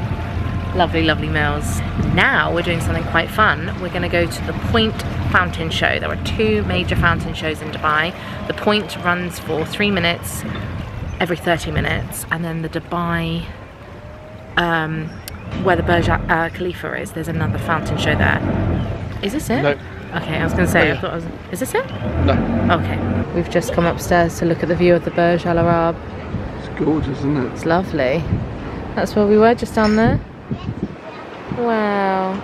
lovely, lovely meals. Now we're doing something quite fun. We're gonna go to the Pointe Fountain Show. There are two major fountain shows in Dubai. The Pointe runs for three minutes every 30 minutes and then the Dubai um, where the Burj uh, Khalifa is, there's another fountain show there is this it? No. Okay, I was going to say, oh, yeah. I thought I was... Is this it? No. Okay. We've just come upstairs to look at the view of the Burj Al Arab. It's gorgeous, isn't it? It's lovely. That's where we were, just down there. Wow.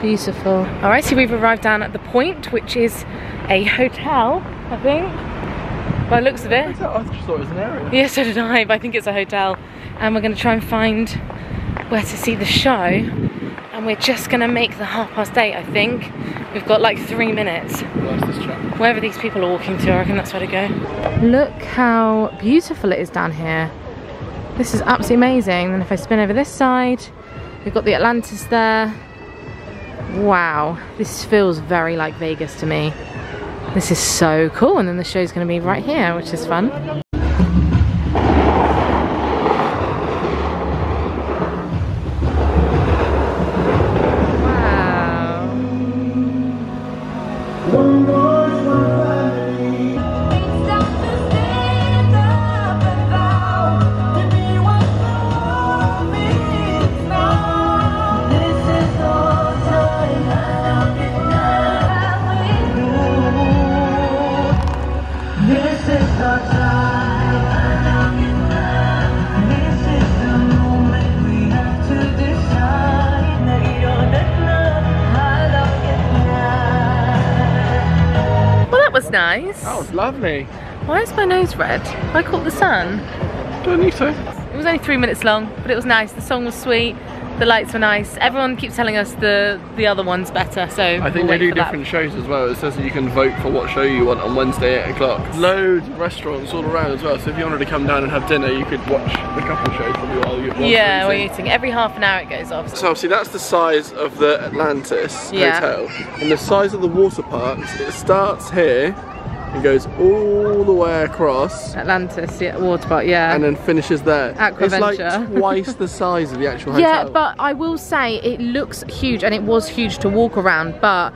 Beautiful. Alright, so we've arrived down at the Pointe, which is a hotel, I think. By the looks of it. I just thought it was an area. Yeah, so did I, but I think it's a hotel. And we're going to try and find where to see the show and we're just gonna make the half past eight I think we've got like three minutes wherever these people are walking to I reckon that's where to go look how beautiful it is down here this is absolutely amazing And if I spin over this side we've got the Atlantis there wow this feels very like Vegas to me. This is so cool and then the show's gonna be right here which is fun Why is my nose red? I caught the sun. Don't think so. It was only three minutes long, but it was nice. The song was sweet. The lights were nice. Everyone keeps telling us the the other one's better, so I think we'll they do different that. shows as well. It says that you can vote for what show you want on Wednesday at 8 o'clock. Loads of restaurants all around as well, so if you wanted to come down and have dinner, you could watch the couple shows while you're Yeah, we're eating. Every half an hour it goes off. So obviously that's the size of the Atlantis yeah. hotel. And the size of the water parks, it starts here it goes all the way across. Atlantis, yeah, water yeah. And then finishes there. Aquaventure. It's like twice the size of the actual hotel. Yeah, but I will say it looks huge and it was huge to walk around, but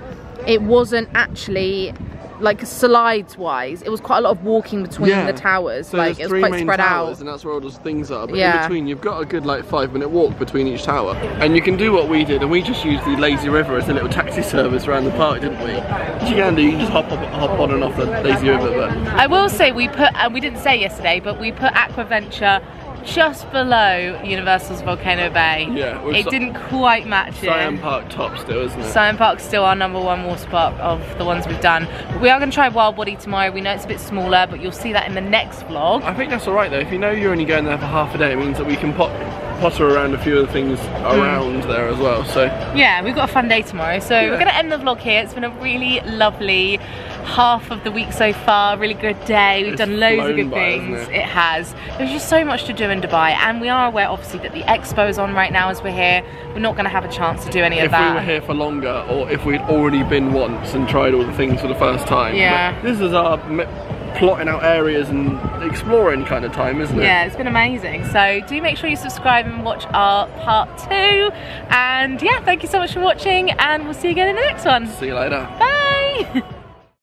it wasn't actually like slides wise, it was quite a lot of walking between yeah. the towers. So like it was quite spread towers, out. And that's where all those things are. But yeah. in between you've got a good like five minute walk between each tower. And you can do what we did and we just used the lazy river as a little taxi service around the park, didn't we? Which you can do, you can just hop up, hop on and off the lazy river but I will say we put and we didn't say yesterday, but we put Aquaventure just below Universal's Volcano Bay. Yeah. It didn't quite match Siam it. Siam Park top still, isn't it? Siam Park's still our number one water park of the ones we've done. We are going to try Wild Wadi tomorrow. We know it's a bit smaller, but you'll see that in the next vlog. I think that's alright though. If you know you're only going there for half a day, it means that we can pop potter around a few of the things around mm. there as well. So yeah, we've got a fun day tomorrow. So yeah. we're gonna end the vlog here. It's been a really lovely half of the week so far. Really good day. We've it's done loads of good by, things. It? it? has. There's just so much to do in Dubai, and we are aware, obviously, that the expo is on right now as we're here. We're not going to have a chance to do any if of that. If we were here for longer, or if we'd already been once and tried all the things for the first time. Yeah. But this is our plotting out areas and exploring kind of time, isn't it? Yeah, it's been amazing. So do make sure you subscribe and watch our part two. And yeah, thank you so much for watching and we'll see you again in the next one. See you later. Bye.